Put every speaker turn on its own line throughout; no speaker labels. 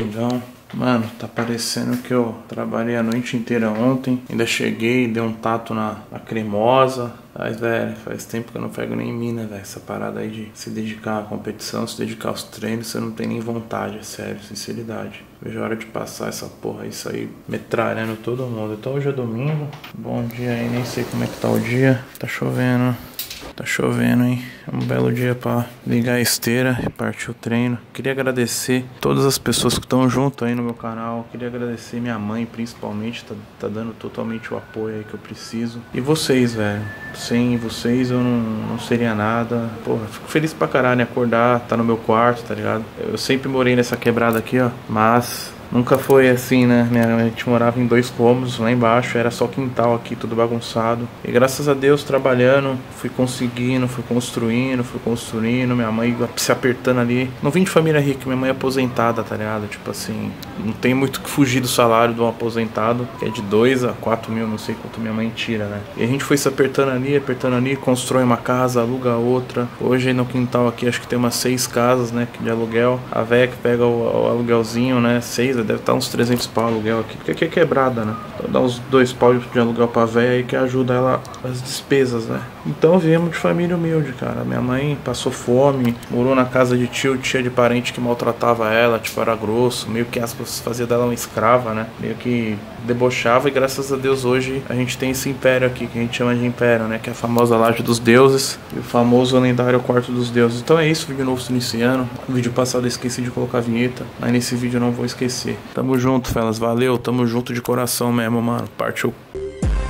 Domingão. Mano, tá parecendo que eu trabalhei a noite inteira ontem. Ainda cheguei, dei um tato na, na cremosa. Mas, velho, faz tempo que eu não pego nem mina, velho. Essa parada aí de se dedicar à competição, se dedicar aos treinos, você não tem nem vontade, é sério, sinceridade. Vejo a hora de passar essa porra, isso aí metralhando todo mundo. Então hoje é domingo. Bom dia aí, nem sei como é que tá o dia. Tá chovendo. Tá chovendo, hein? É um belo dia para ligar a esteira e partir o treino. Queria agradecer todas as pessoas que estão junto aí no meu canal. Queria agradecer minha mãe, principalmente, tá, tá dando totalmente o apoio aí que eu preciso. E vocês, velho. Sem vocês eu não, não seria nada. Porra, fico feliz pra caralho acordar, tá no meu quarto, tá ligado? Eu sempre morei nessa quebrada aqui, ó. Mas Nunca foi assim, né? A gente morava em dois cômodos lá embaixo, era só quintal aqui, tudo bagunçado. E graças a Deus, trabalhando, fui conseguindo, fui construindo, fui construindo. Minha mãe se apertando ali. Não vim de família rica, minha mãe é aposentada, tá ligado? Tipo assim, não tem muito que fugir do salário de um aposentado, que é de 2 a 4 mil, não sei quanto minha mãe tira, né? E a gente foi se apertando ali, apertando ali, constrói uma casa, aluga outra. Hoje no quintal aqui acho que tem umas seis casas, né? De aluguel. A que pega o, o aluguelzinho, né? Seis deve estar uns 300 pau aluguel aqui, porque aqui é quebrada, né? Dá uns dois pau de aluguel pra véia aí que ajuda ela as despesas, né? Então viemos de família humilde, cara. Minha mãe passou fome, morou na casa de tio, tia de parente que maltratava ela, tipo, era grosso, meio que aspas fazia dela uma escrava, né? Meio que debochava e graças a Deus hoje a gente tem esse império aqui que a gente chama de império, né? Que é a famosa laje dos deuses e o famoso lendário quarto dos deuses. Então é isso, vídeo novo iniciando. No vídeo passado eu esqueci de colocar a vinheta, mas nesse vídeo eu não vou esquecer. Tamo junto, felas. Valeu, tamo junto de coração mesmo, mano. Partiu.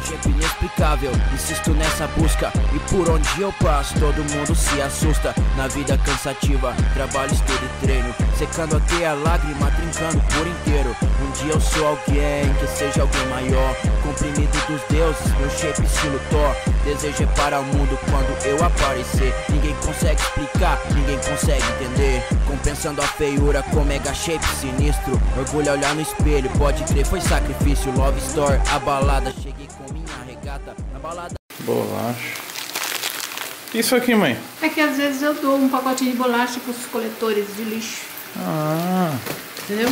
Jeito inexplicável Insisto nessa busca. E por onde eu passo todo mundo se assusta. Na vida cansativa, trabalho, estudo e treino. Secando até a lágrima, trincando por inteiro. Um dia eu sou alguém, que seja alguém maior. Comprimido dos deuses, meu shape estilo Thor Desejo é para o mundo quando eu aparecer. Ninguém consegue explicar, ninguém consegue Compensando a feiura com mega shape sinistro Orgulho é olhar no espelho, pode crer, foi sacrifício Love Store, a balada, cheguei com minha regata Na balada
Bolacha. Isso aqui, mãe?
É que às vezes eu dou um pacotinho de bolacha para os coletores de lixo.
Ah,
Entendeu?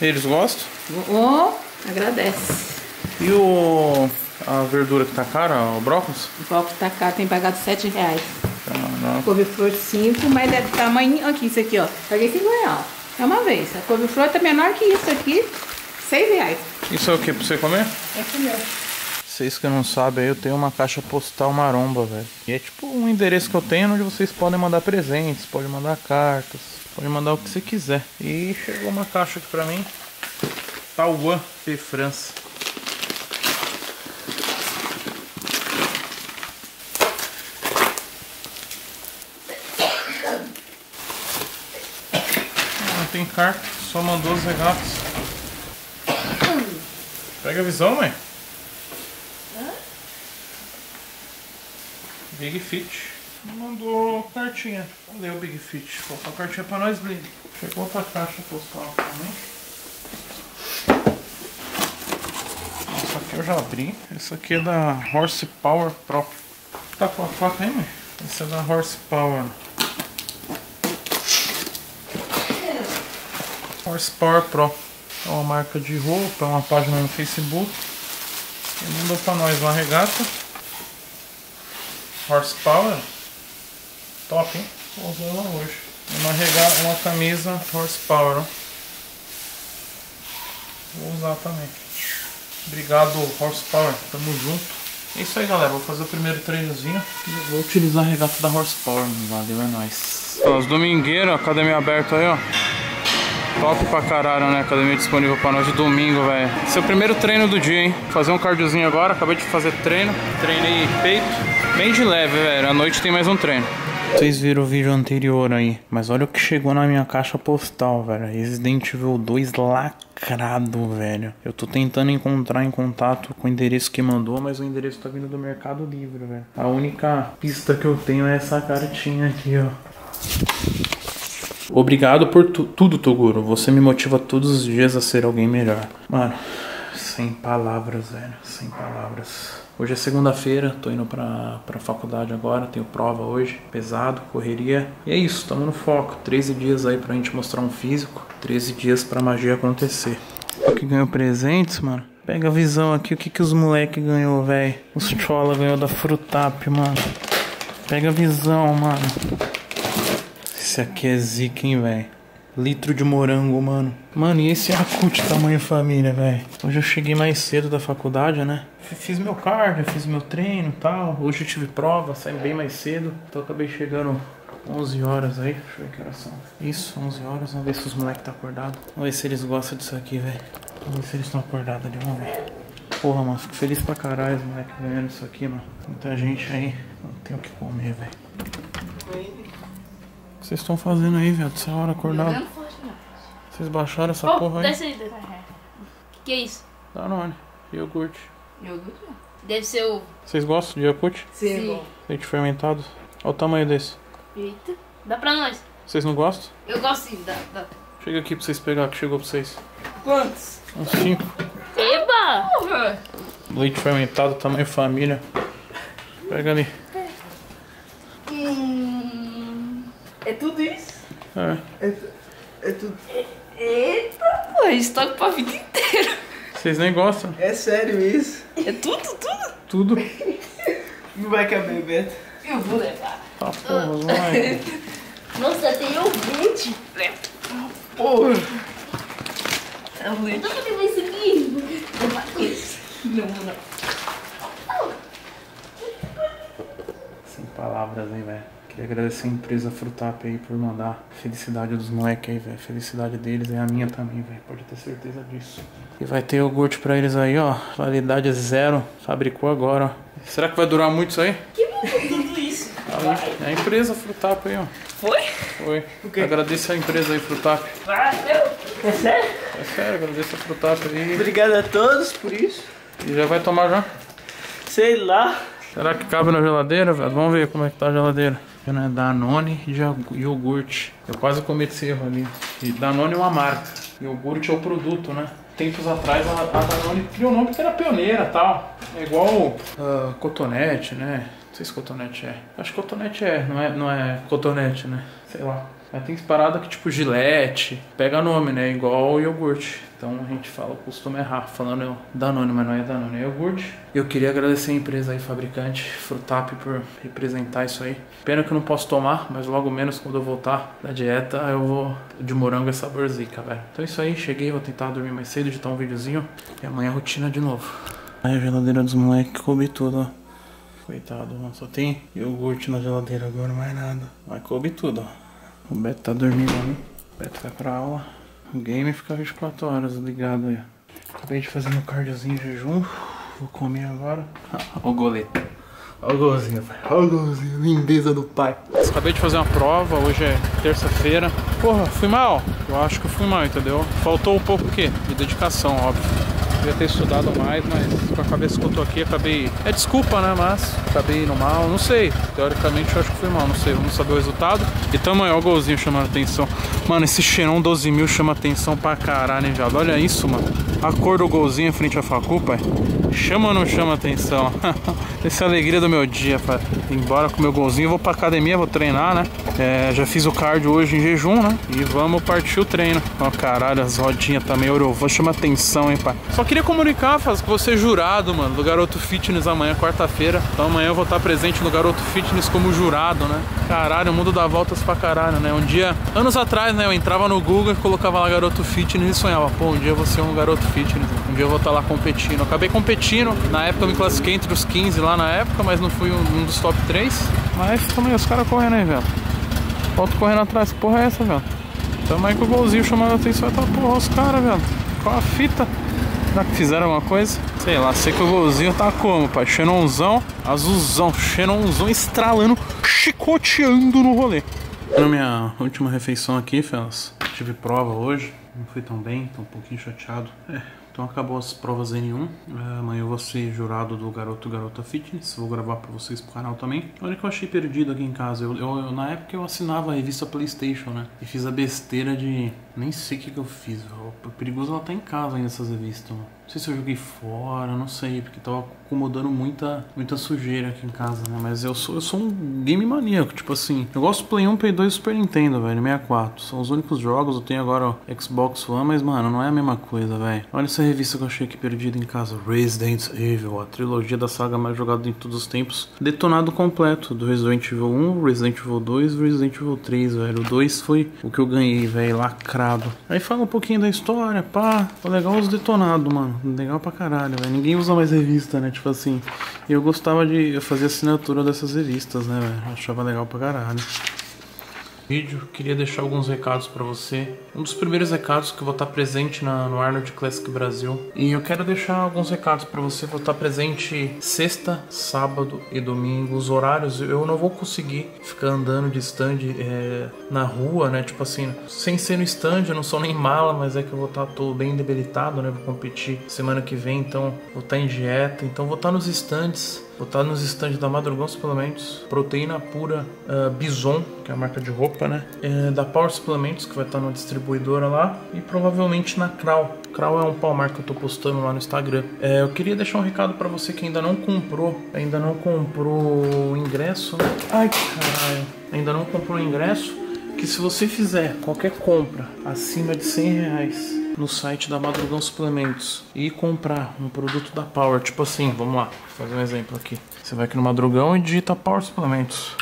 eles gostam?
Oh, agradece.
E o a verdura que tá cara, o brócolis?
O copo tá caro, tem pagado 7 reais.
Caraca.
Couve-flor 5, mas é do tamanho. Aqui, isso aqui, ó. Paguei 5 reais. É uma vez. A couve-flor tá menor que isso aqui. 6 reais.
Isso é o que pra você comer?
É mesmo.
Vocês que não sabem, eu tenho uma caixa postal maromba, velho. E é tipo um endereço que eu tenho onde vocês podem mandar presentes, podem mandar cartas, podem mandar o que você quiser. E chegou uma caixa aqui pra mim. Tauan P França. Não tem carta, só mandou os regatos. Pega a visão, mãe. Big Fit. Mandou cartinha. Valeu, Big Fit. Faltou cartinha pra nós, Big. Chegou outra caixa postal também. Essa aqui eu já abri. Essa aqui é da Horsepower Pro. Tá com a faca aí, mãe? Essa é da Horsepower. Horsepower Pro. É uma marca de roupa, é uma página no Facebook. Ele mandou pra nós uma regata. Horsepower. Top, hein? Vou usar ela hoje. Uma regata, uma camisa Horsepower. Vou usar também. Obrigado, Horsepower. Tamo junto. É isso aí, galera. Vou fazer o primeiro treinozinho. Vou utilizar a regata da Horsepower. Valeu, é nóis. Ó, os domingueiros, academia aberta aí, ó. Top pra caralho, né? Academia disponível pra nós de domingo, velho. O primeiro treino do dia, hein? Fazer um cardiozinho agora. Acabei de fazer treino. Treinei peito. Bem de leve, velho. À noite tem mais um treino. Vocês viram o vídeo anterior aí. Mas olha o que chegou na minha caixa postal, velho. Resident Evil 2 lacrado, velho. Eu tô tentando encontrar em contato com o endereço que mandou, mas o endereço tá vindo do Mercado Livre, velho. A única pista que eu tenho é essa cartinha aqui, ó. Obrigado por tu- tudo, Toguro. Você me motiva todos os dias a ser alguém melhor. Mano, sem palavras, velho. Sem palavras. Hoje é segunda-feira, tô indo pra, pra faculdade agora, tenho prova hoje, pesado, correria. E é isso, tamo no foco. 13 dias aí pra gente mostrar um físico, 13 dias pra magia acontecer. O que ganhou presentes, mano? Pega a visão aqui, o que que os moleque ganhou, velho? Os chola ganhou da Frutap, mano. Pega a visão, mano. Esse aqui é zica, hein, velho. Litro de morango, mano. Mano, e esse Acute tamanho família, velho? Hoje eu cheguei mais cedo da faculdade, né? Fiz meu cardio, fiz meu treino e tal. Hoje eu tive prova, saí bem mais cedo. Então acabei chegando 11 horas aí. Deixa eu ver que horas são. Isso, 11 horas. Vamos ver se os moleques tá acordados. Vamos ver se eles gostam disso aqui, velho. Vamos ver se eles estão acordados ali. Vamos ver. Porra, mano, fico feliz pra caralho os moleques ganhando isso aqui, mano. Muita gente aí. Não tem o que comer, velho. O que vocês estão fazendo aí, velho? Essa hora acordado? Vocês baixaram essa
Oh,
porra aí?
desce aí. desce. Que que é isso?
Danone. Iogurte.
Deve ser o...
Vocês gostam de Yakult?
Sim.
Leite fermentado? Olha o tamanho desse.
Eita. Dá pra nós.
Vocês não gostam?
Eu gosto sim. Dá, dá.
Chega aqui pra vocês pegar que chegou pra vocês.
Quantos?
Uns 5.
Eba!
Leite fermentado, tamanho família. Pega ali.
Isso?
É.
É tudo.
Eita, pô. Estoque pra vida inteira.
Vocês nem gostam?
É sério isso?
É tudo, tudo.
Tudo.
Não vai caber, Beto.
Eu vou levar.
Tá porra, moleques.
Nossa, tem iogurte.
Porra!
É o leite. Dá pra levar isso aqui? Levar isso. Não, não.
Sem palavras, hein, velho. Queria agradecer a empresa Frutap aí por mandar felicidade dos moleques aí, velho. Felicidade deles é a minha também, velho. Pode ter certeza disso. E vai ter iogurte pra eles aí, ó. Validade é zero. Fabricou agora, ó. Será que vai durar muito isso aí?
Tudo isso.
É a empresa Frutap aí, ó.
Foi?
Foi. Agradeço a empresa aí, Frutap.
Valeu. É sério?
É sério, agradeço a Frutap aí.
Obrigado a todos por isso.
E já vai tomar já?
Sei lá.
Será que cabe na geladeira, velho? Vamos ver como é que tá a geladeira. Não é Danone de iogurte. Eu quase cometi esse erro ali. E Danone é uma marca. Iogurte é o produto, né? Tempos atrás a, a Danone criou o nome porque era pioneira tal. É igual ah, cotonete, né? Sei se cotonete é. Acho que cotonete é, não é, não é cotonete, né? Sei lá. Mas tem parada que tipo gilete, pega nome, né? Igual iogurte. Então a gente fala, costuma errar, falando Danone, mas não é Danone, é iogurte. Eu queria agradecer a empresa aí, fabricante, Frutap, por representar isso aí. Pena que eu não posso tomar, mas logo menos quando eu voltar da dieta, eu vou de morango é sabor zica, velho. Então é isso aí, cheguei, vou tentar dormir mais cedo, editar um videozinho. E amanhã rotina de novo. Aí a geladeira dos moleques coube tudo, ó. Coitado, mano. Só tem iogurte na geladeira agora, mais nada. Mas coube tudo, ó. O Beto tá dormindo ali. O Beto vai pra aula. O game fica 24 horas ligado aí. Acabei de fazer meu cardiozinho em jejum. Vou comer agora. Ó o goleto. Ó o golzinho, pai. Ó o golzinho. Lindeza do pai. Acabei de fazer uma prova. Hoje é terça-feira. Porra, fui mal. Eu acho que eu fui mal, entendeu? Faltou um pouco o quê? De dedicação, óbvio. Devia ter estudado mais, mas com a cabeça que eu tô aqui, acabei. É desculpa, né? Mas acabei indo mal. Não sei. Teoricamente eu acho que fui mal, não sei. Vamos saber o resultado. E tamo aí, ó, o golzinho chamando atenção. Mano, esse cheirão 12 mil chama atenção pra caralho, hein, viado? Olha isso, mano. A cor do golzinho em frente à facu, pai. Chama ou não chama atenção? Essa é a alegria do meu dia, pai. Embora com o meu golzinho, vou pra academia, vou treinar, né? É, já fiz o cardio hoje em jejum, né? E vamos partir o treino. Ó, caralho, as rodinhas também, Orovô, chama atenção, hein, pai. Só queria comunicar, faz que você jurado, mano, do Garoto Fitness amanhã, quarta-feira. Então amanhã eu vou estar presente no Garoto Fitness como jurado, né? Caralho, o mundo dá voltas pra caralho, né? Um dia, anos atrás, né, eu entrava no Google e colocava lá Garoto Fitness e sonhava, pô, um dia eu vou ser um Garoto Fitness, um dia eu vou estar lá competindo. Eu acabei competindo, na época eu me classifiquei entre os 15 lá na época, mas não fui um, um dos top 3. Mas também os caras correndo aí, velho. Volto correndo atrás, que porra é essa, velho? Tamo aí com o golzinho chamando a atenção e tá, porra, os caras, velho. Qual a fita? Será que fizeram alguma coisa? Sei lá, sei que o golzinho tá como, pai? Xenonzão, azulzão, xenonzão estralando, chicoteando no rolê. Na minha última refeição aqui, Felas, tive prova hoje, não fui tão bem, tô um pouquinho chateado. É, Então acabou as provas N1. É, amanhã eu vou ser jurado do Garoto Garota Fitness. Vou gravar pra vocês pro canal também. Olha que eu achei perdido aqui em casa. Eu, eu- eu- na época eu assinava a revista Playstation, né? E fiz a besteira de. Nem sei o que, que eu fiz. O perigoso ela tá em casa ainda essas revistas, mano. Não sei se eu joguei fora, não sei, porque tava acomodando muita, muita sujeira aqui em casa, né? Mas eu sou, eu sou um game maníaco, tipo assim. Eu gosto do Play 1, Play 2 e Super Nintendo, velho, 64. São os únicos jogos, eu tenho agora o Xbox One, mas, mano, não é a mesma coisa, velho. Olha essa revista que eu achei aqui perdida em casa: Resident Evil, a trilogia da saga mais jogada em todos os tempos. Detonado completo do Resident Evil 1, Resident Evil 2 e Resident Evil 3, velho. O 2 foi o que eu ganhei, velho, lacrado. Aí fala um pouquinho da história, pá. Foi legal os detonados, mano. Legal pra caralho, velho. Ninguém usa mais revista, né? Tipo assim. Eu gostava de fazer assinatura dessas revistas, né, velho? Achava legal pra caralho. Vídeo, queria deixar alguns recados pra você. Um dos primeiros recados que eu vou estar presente na, no Arnold Classic Brasil. E eu quero deixar alguns recados pra você. Vou estar presente sexta, sábado e domingo. Os horários eu não vou conseguir ficar andando de stand é, na rua, né? Tipo assim, sem ser no stand, eu não sou nem mala, mas é que eu vou estar tô bem debilitado, né? Vou competir semana que vem, então vou estar em dieta. Então vou estar nos stands. Vou estar nos estandes da Madrugão Suplementos, Proteína Pura ah, Bison, que é a marca de roupa, né? É, da Power Suplementos, que vai estar numa distribuidora lá. E provavelmente na Kral. Kral é um palmar que eu tô postando lá no Instagram. É, eu queria deixar um recado pra você que ainda não comprou, ainda não comprou o ingresso, né? Ai, caralho. Ainda não comprou o ingresso. Que se você fizer qualquer compra acima de 100 reais no site da Madrugão Suplementos e comprar um produto da Power, tipo assim, vamos lá, fazer um exemplo aqui. Você vai aqui no Madrugão e digita Power Suplementos.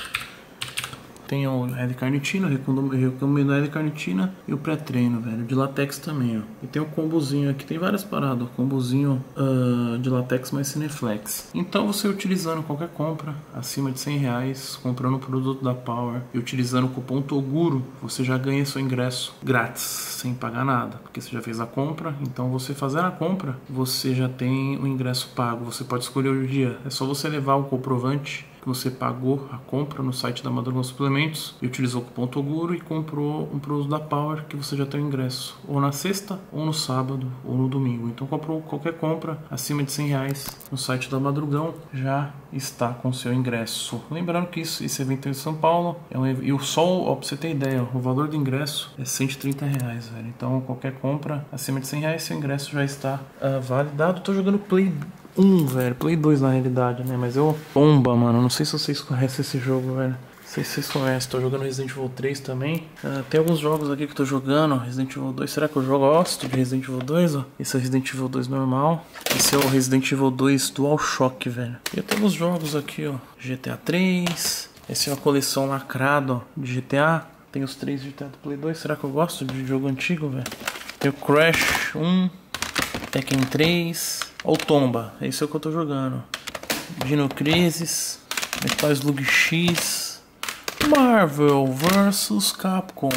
Tem o L-carnitina, recomendo a L-carnitina e o pré-treino, velho, de latex também, ó. E tem o combozinho aqui, tem várias paradas, o combozinho ah, de latex mais Cineflex. Então você utilizando qualquer compra acima de 100 reais, comprando o produto da Power e utilizando o cupom TOGURO, você já ganha seu ingresso grátis, sem pagar nada, porque você já fez a compra, então você fazer a compra, você já tem o ingresso pago, você pode escolher o dia, é só você levar o comprovante que você pagou a compra no site da Madrugão Suplementos e utilizou o cupom Toguro e comprou um produto da Power que você já tem o ingresso ou na sexta, ou no sábado, ou no domingo. Então comprou qualquer compra acima de 100 reais no site da Madrugão já está com seu ingresso. Lembrando que isso, esse evento é em São Paulo é um, e o sol, ó, pra você ter ideia, o valor do ingresso é 130 reais, velho. Então qualquer compra acima de 100 reais, seu ingresso já está ah, validado. Tô jogando Play 1, velho. Play 2 na realidade, né? Mas eu. Bomba, mano. Não sei se vocês conhecem esse jogo, velho. Não sei se vocês conhecem. Tô jogando Resident Evil 3 também. Ah, tem alguns jogos aqui que eu tô jogando. Resident Evil 2. Será que eu jogo? gosto de Resident Evil 2, ó. Esse é Resident Evil 2 normal. Esse é o Resident Evil 2 Dual Shock, velho. E eu tenho uns jogos aqui, ó. GTA 3. Essa é uma coleção lacrada. De GTA. Tem os três GTA do Play 2. Será que eu gosto de jogo antigo, velho? Tem o Crash 1. Tekken 3. Ou Tomba, esse é o que eu tô jogando. Dino Crisis, Metal Slug X, Marvel vs Capcom.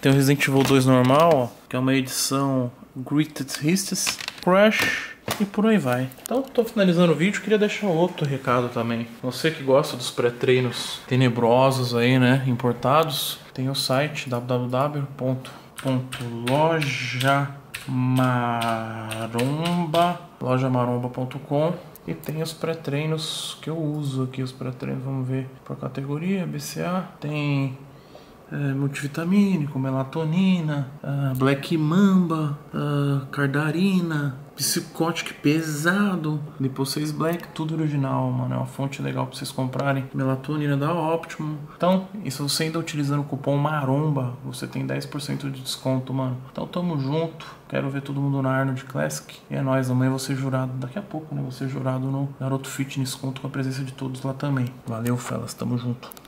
Tem o Resident Evil 2 normal, que é uma edição Greatest Hits, Crash e por aí vai. Então, tô finalizando o vídeo, queria deixar outro recado também. Você que gosta dos pré-treinos tenebrosos aí, né, importados, tem o site www.loja maromba lojamaromba.com e tem os pré-treinos que eu uso aqui os pré-treinos vamos ver por categoria BCA tem é, multivitamínico melatonina ah, black mamba ah, cardarina psicótico pesado. Depois 6 black tudo original mano. É uma fonte legal para vocês comprarem. Melatonina da Optimum. Então se você ainda utilizando o cupom maromba você tem 10% de desconto mano. Então tamo junto. Quero ver todo mundo na Arnold Classic. E é nóis. Amanhã ser jurado. Daqui a pouco né? Ser jurado no Garoto Fitness. Conto com a presença de todos lá também. Valeu fellas. Tamo junto